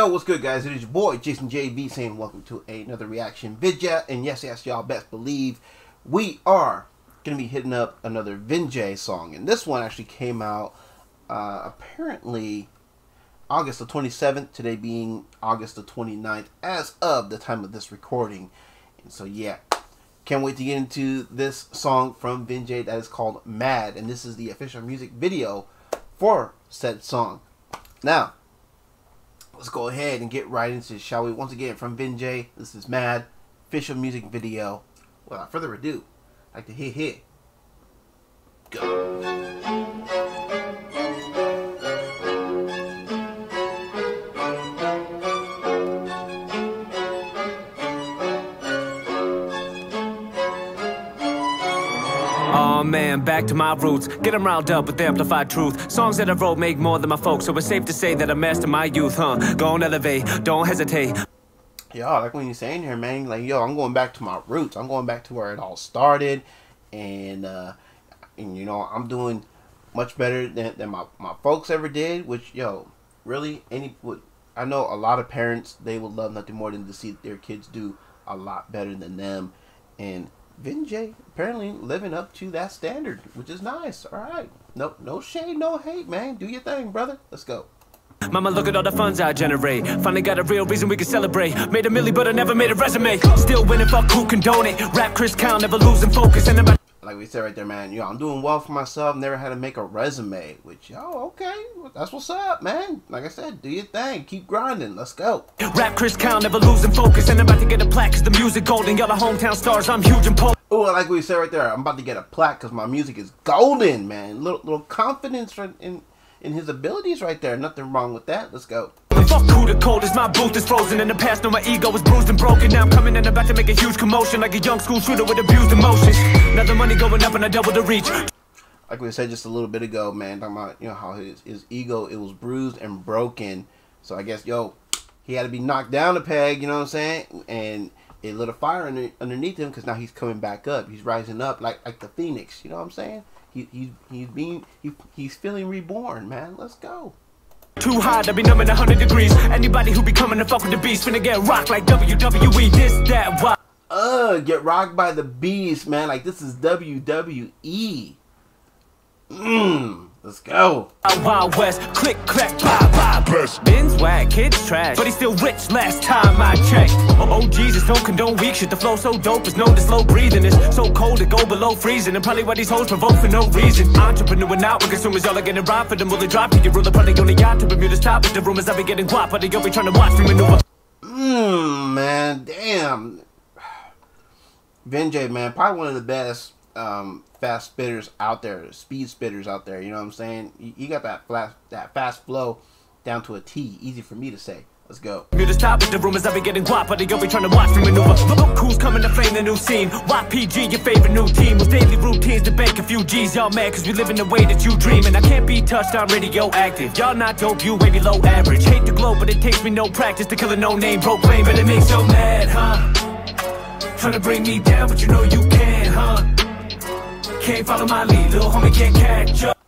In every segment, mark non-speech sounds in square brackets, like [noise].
Yo, what's good, guys? It is your boy Jason JV saying welcome to another reaction video. And yes, yes, y'all best believe we are gonna be hitting up another Vin Jay song, and this one actually came out uh, apparently August the 27th. Today being August the 29th, as of the time of this recording. And so, yeah, can't wait to get into this song from Vin Jay that is called Mad, and this is the official music video for said song. Now let's go ahead and get right into it, shall we? Once again, from Vin Jay, this is Mad, official music video. Without further ado, I'd like to hit hit. Go. Man, back to my roots. Get them riled up with amplified truth. Songs that I wrote make more than my folks, so it's safe to say that I master my youth, huh? Go and elevate, don't hesitate. Yo, like when you're saying here, man, like, yo, I'm going back to my roots. I'm going back to where it all started. And, uh, and you know, I'm doing much better than, than my, my folks ever did, which, yo, really, any, I know a lot of parents, they would love nothing more than to see their kids do a lot better than them. And Vin Jay apparently living up to that standard, which is nice. All right. No, no shade, no hate, man. Do your thing, brother. Let's go. Mama, look at all the funds I generate. Finally got a real reason we can celebrate. Made a milli, but I never made a resume. Still winning, fuck who condone it. Rap Chris Count, never losing focus. And about like we said right there, man, yo, I'm doing well for myself. Never had to make a resume. Which, yo, okay, that's what's up, man. Like I said, do your thing, keep grinding. Let's go. Rap Chris Count, never losing focus. And I'm about to get a plaque cause the music golden. Y'all are hometown stars, I'm huge and pole. Oh, like we said right there, I'm about to get a plaque because my music is golden, man. Little little confidence in in his abilities right there. Nothing wrong with that. Let's go. Fuck who the cold is, my booth is frozen In the past, no, my ego was bruised and broken Now I'm coming and about to make a huge commotion Like a young school shooter with abused emotions Now the money going up and I double the reach Like we said just a little bit ago, man Talking about, you know, how his, his ego, it was bruised and broken So I guess, yo, he had to be knocked down a peg, you know what I'm saying? And it lit a fire under, underneath him because now he's coming back up. He's rising up like like the phoenix. You know what I'm saying? He, he he's being he, he's feeling reborn, man. Let's go. Too hot, I be numbing 100 degrees. Anybody who be coming to fuck with the beast finna get rocked like WWE. This, that, why? Uh, get rocked by the beast, man. Like this is WWE. Mmm. Let's go. Wild West, click, clack, bye, bye, best. Ben's whack, kids trash, but he's still rich last time I checked. Oh, oh Jesus, don't condone weak shit. The flow so dope, it's known to slow breathing. It's so cold, it go below freezing. And probably why these hoes provoke for no reason. Entrepreneur and out, with consumers, y'all are getting robbed for them. Will they drop to your ruler? Probably on the yacht to Bermuda's top. With the rumors, I be getting guap, but they all be trying to watch me maneuver. Mmm, man, damn. Vin Jay, man, probably one of the best um, fast spitters out there, speed spitters out there. You know what I'm saying? You, got that fast, that fast flow down to a T. Easy for me to say. Let's go. Near the top with the rumors I be getting guap, but they all be trying to watch me maneuver. Look who's coming to flame the new scene. YPG, your favorite new team. With daily routines to bank a few G's. Y'all mad cause we live in the way that you dream. And I can't be touched, I'm radioactive. Y'all not dope, you way below average. Hate the glow, but it takes me no practice to kill a no name proclaim. But it makes you mad, huh? Trying to bring me down, but you know you can, huh? Can't follow my lead, little homie can't catch up.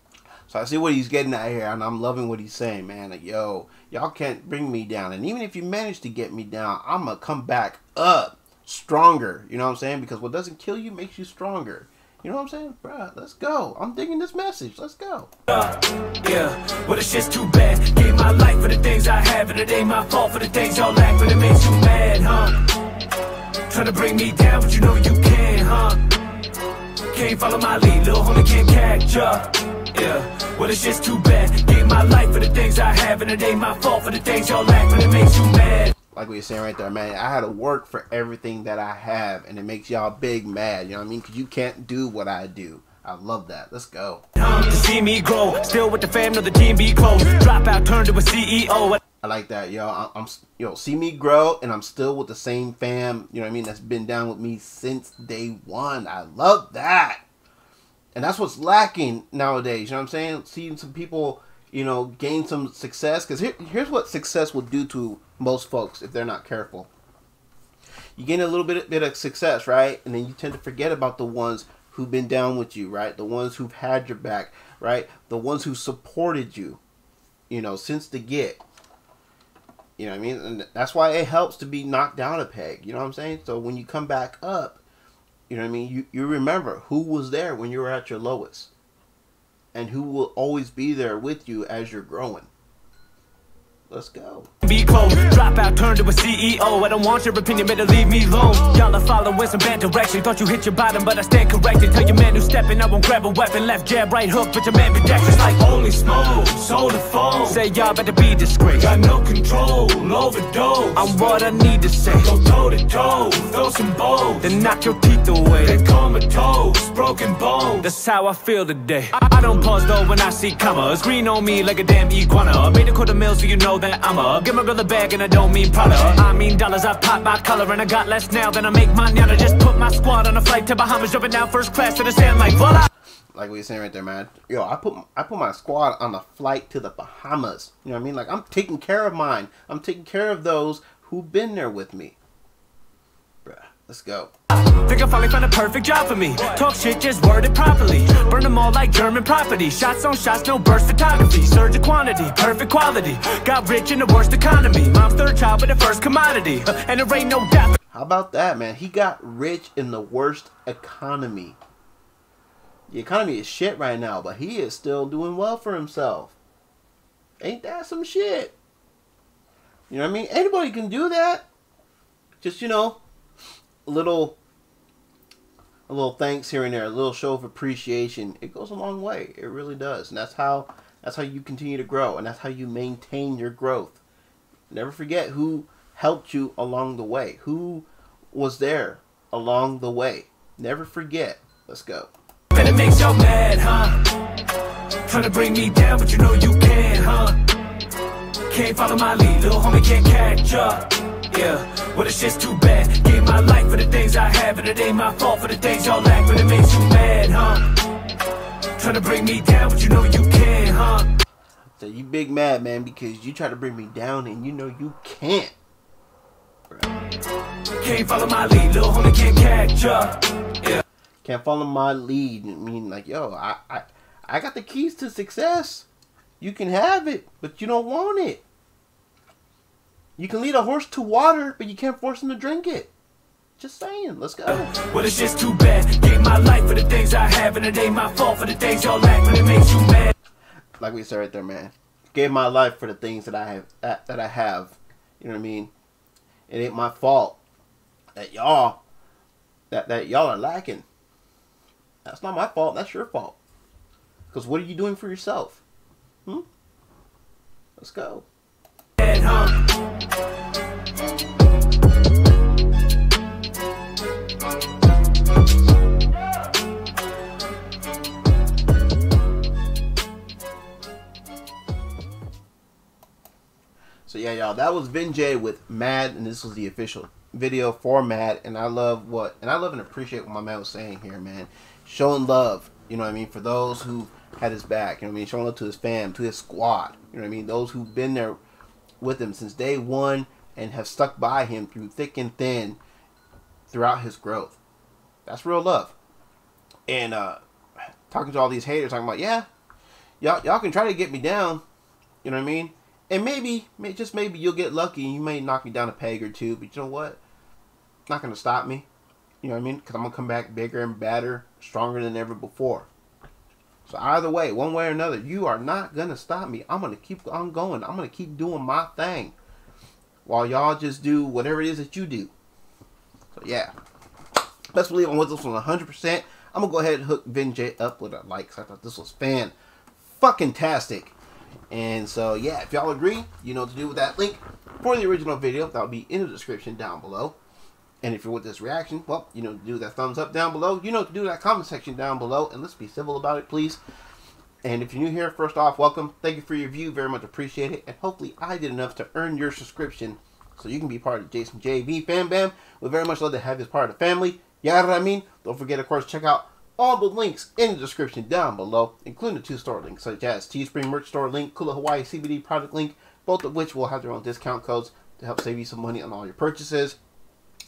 So I see what he's getting at here, and I'm loving what he's saying, man. Like, yo, y'all can't bring me down. And even if you manage to get me down, I'm going to come back up stronger. You know what I'm saying? Because what doesn't kill you makes you stronger. You know what I'm saying? Bruh, let's go. I'm digging this message. Let's go. Uh, yeah, well, it's just too bad. Gave my life for the things I have, and it ain't my fault for the things y'all lack, but it makes you mad, huh? Trying to bring me down, but you know you can't, huh? Can't follow my lead, little homie can't catch up. Yeah, well it's just too bad. Gave my life for the things I have, and it ain't my fault for the things y'all lack, but it makes you mad. Like we were saying right there, man, I had to work for everything that I have, and it makes y'all big mad. You know what I mean? Because you can't do what I do. I love that. Let's go. See me grow, still with the fam, know the team be close. Drop out, turn to a CEO. I like that, yo. I'm, I'm, yo, see me grow, and I'm still with the same fam. You know what I mean? That's been down with me since day one. I love that, and that's what's lacking nowadays. You know what I'm saying? Seeing some people, you know, gain some success. Because here, here's what success will do to most folks if they're not careful. You gain a little bit, bit of success, right? And then you tend to forget about the ones who've been down with you, right? The ones who've had your back, right? The ones who supported you, you know, since the get You know what I mean? And that's why it helps to be knocked down a peg. You know what I'm saying? So when you come back up, you know what I mean? You, you remember who was there when you were at your lowest and who will always be there with you as you're growing. Let's go. Be close, drop out, turn to a CEO. I don't want your opinion, better leave me alone. Y'all are following some bad direction. Thought you hit your bottom, but I stand corrected. Tell your man who's stepping, I won't grab a weapon. Left jab, right hook, but your man projections like holy smoke. Sold the phone. Say y'all better be discreet. Got no control, overdose. I'm what I need to say. Go toe to toe, throw some bows. Then knock your teeth away. Then comatose, broken bones. That's how I feel today. I, I don't pause though when I see commas. Green on me like a damn iguana. Made a quarter mil, so you know that I'm a. Give my brother bag and I don't mean Prada. I mean dollars, I pop my color and I got less now than I make mine now. I just put my squad on a flight to Bahamas, jumping down first class to the sand like voila. Like what you're saying right there, man. Yo, I put I put my squad on a flight to the Bahamas. You know what I mean? Like I'm taking care of mine. I'm taking care of those who've been there with me. Let's go. Think I finally found a perfect job for me. Talk shit, just word it properly. Burn them all like German property. Shots on shots, no burst photography. Surge of quantity, perfect quality. Got rich in the worst economy. Mom's third child with the first commodity. [laughs] And there ain't no doubt. How about that, man? He got rich in the worst economy. The economy is shit right now, but he is still doing well for himself. Ain't that some shit? You know what I mean? Anybody can do that. Just, you know, little a little thanks here and there, a little show of appreciation. It goes a long way. It really does. And that's how that's how you continue to grow and that's how you maintain your growth. Never forget who helped you along the way. Who was there along the way. Never forget. Let's go. And it makes y'all mad, huh? Trying to bring me down, but you know you can, huh? Can't follow my lead, little homie can't catch up. Yeah, well it's just too bad. Gave my life for the things I have, and it ain't my fault for the things y'all lack, but it makes you mad, huh? Trying to bring me down, but you know you can, huh? So you big mad, man, because you try to bring me down and you know you can't. Can't follow my lead, little homie can't catch up. Yeah. Can't follow my lead. I mean, like, yo, I, I, I got the keys to success. You can have it, but you don't want it. You can lead a horse to water, but you can't force him to drink it. Just saying. Let's go. Well, it's just too bad. Gave my life for the things I have, and it ain't my fault for the things y'all lack, but it makes you mad. Like we said right there, man. Gave my life for the things that I have that, that I have. You know what I mean? It ain't my fault that y'all that that y'all are lacking. That's not my fault. That's your fault. Because what are you doing for yourself? Hmm. Let's go. So yeah, y'all, that was Vin Jay with Mad, and this was the official video for Mad. And I love what, and I love and appreciate what my man was saying here, man. Showing love, you know what I mean, for those who had his back. You know what I mean, showing love to his fam, to his squad. You know what I mean, those who've been there with him since day one and have stuck by him through thick and thin throughout his growth. That's real love. And uh talking to all these haters, talking about, yeah, y'all y'all can try to get me down. You know what I mean? And maybe, may, just maybe you'll get lucky and you may knock me down a peg or two, but you know what? Not going to stop me. You know what I mean? Because I'm going to come back bigger and badder, stronger than ever before. So either way, one way or another, you are not going to stop me. I'm going to keep on going. I'm going to keep doing my thing. While y'all just do whatever it is that you do. So yeah. Best believe I'm with this one 100%. I'm going to go ahead and hook Vin Jay up with a like. I thought this was fan fucking tastic. And so, yeah, if y'all agree, you know what to do with that link for the original video. That'll be in the description down below. And if you're with this reaction, well, you know do that thumbs up down below. You know to do that comment section down below. And let's be civil about it, please. And if you're new here, first off, welcome. Thank you for your view. Very much appreciate it. And hopefully I did enough to earn your subscription so you can be part of Jason JV Fam Bam. We'd very much love to have you as part of the family. You know I mean? Don't forget, of course, check out all the links in the description down below, including the two store links, such as Teespring Merch Store link, Kula Hawaii CBD product link, both of which will have their own discount codes to help save you some money on all your purchases.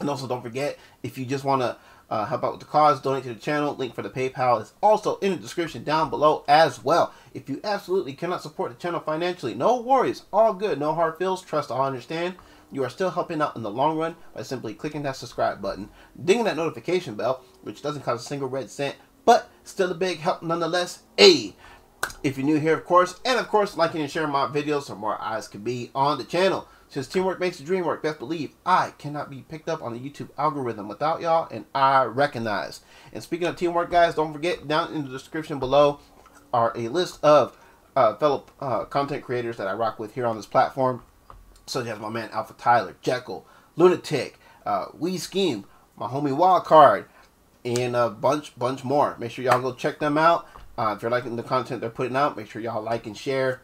And also, don't forget, if you just want to uh, help out with the cause, donate to the channel. Link for the PayPal is also in the description down below as well. If you absolutely cannot support the channel financially, no worries, all good, no hard feels. Trust, I understand. You are still helping out in the long run by simply clicking that subscribe button, dinging that notification bell, which doesn't cost a single red cent, but still a big help nonetheless. A. If you're new here, of course, and of course, liking and sharing my videos so more eyes can be on the channel. Since teamwork makes the dream work, best believe I cannot be picked up on the YouTube algorithm without y'all, and I recognize. And speaking of teamwork, guys, don't forget down in the description below are a list of uh, fellow uh, content creators that I rock with here on this platform, such as my man Alpha Tyler, Jekyl, Lunatic, uh, We Skeem, my homie Wildcard, and a bunch, bunch more. Make sure y'all go check them out. Uh, if you're liking the content they're putting out, make sure y'all like and share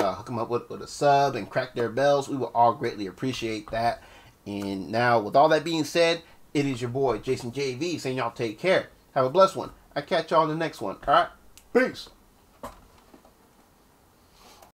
uh, hook them up with, with a sub and crack their bells. We will all greatly appreciate that. And now, with all that being said, it is your boy Jason JV saying y'all take care. Have a blessed one. I catch y'all in the next one. All right, peace.